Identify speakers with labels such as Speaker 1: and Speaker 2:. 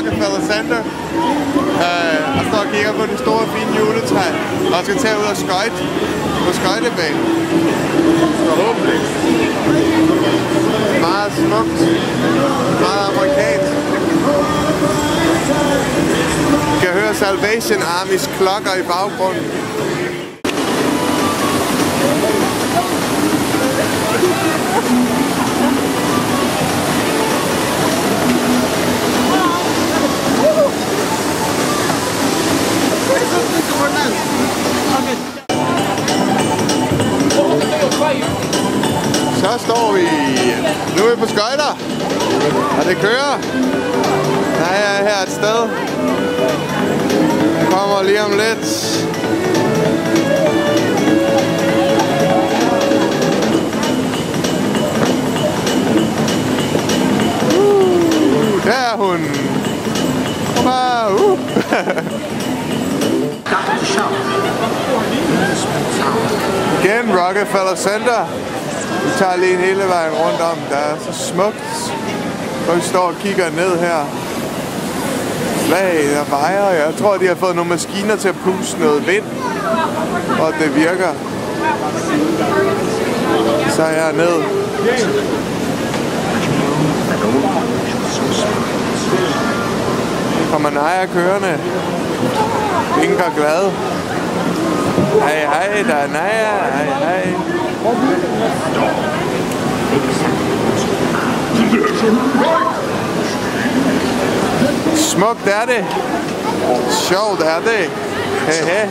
Speaker 1: Rockefeller Center. Uh, og står og kigger på det store, fine juletræ. Og skal tage ud og skøjte på skøjtebanen. Forhåbentlig. Meget smukt. Meget amerikansk. Du kan høre Salvation Armys klokker i baggrunden. Så står vi. Nu er vi på skøjter. Og det kører. Der er her et sted. Kommer lige om lidt. Uh, der er hun. Wow. Uh. Igen Rockefeller Center. Vi tager lige hele vejen rundt om. Der er så smukt. Hvor vi står og kigger ned her. Flag, der vejer. Jeg tror, de har fået nogle maskiner til at puste noget vind. Og det virker. Så er jeg ned. Kommer Naja kørende. Vinker glad. Hej, hej, der er Naja. Hej, hej. Smukt er det. Sjovt er det. Hehe.